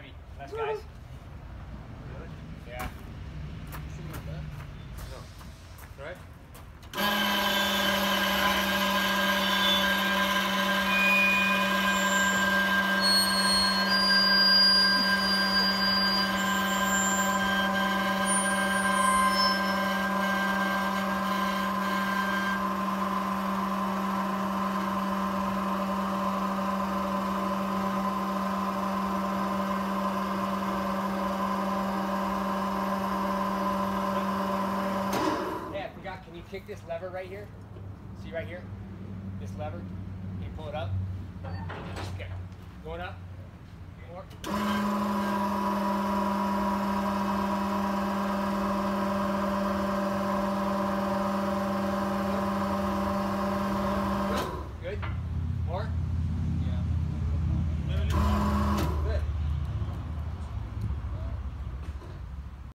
heavy. Less guys. Really? Yeah. Shouldn't have that. No. Right? back, can you kick this lever right here? See right here? This lever. Can you pull it up? Okay. Going up. More. Good. More.